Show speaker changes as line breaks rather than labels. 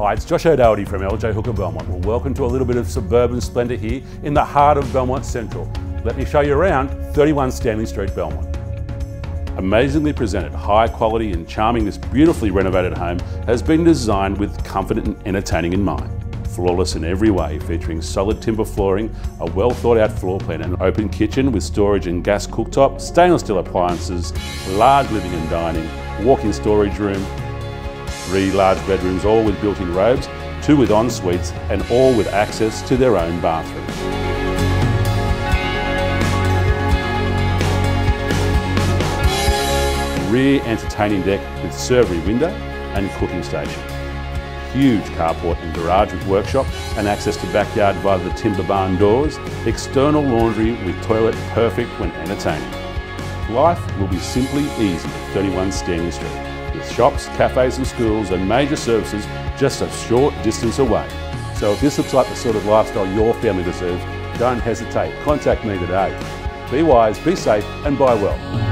Hi, it's Josh O'Doherty from LJ Hooker Belmont. Well, welcome to a little bit of suburban splendour here in the heart of Belmont Central. Let me show you around 31 Stanley Street, Belmont. Amazingly presented, high quality and charming, this beautifully renovated home has been designed with comfort and entertaining in mind. Flawless in every way, featuring solid timber flooring, a well thought out floor plan, an open kitchen with storage and gas cooktop, stainless steel appliances, large living and dining, walk-in storage room, three large bedrooms, all with built-in robes, two with en-suites, and all with access to their own bathroom. Rear entertaining deck with servery window and cooking station. Huge carport and garage with workshop and access to backyard via the timber barn doors. External laundry with toilet perfect when entertaining. Life will be simply easy at 31 Stanley Street with shops, cafes and schools and major services just a short distance away. So if this looks like the sort of lifestyle your family deserves, don't hesitate. Contact me today. Be wise, be safe and buy well.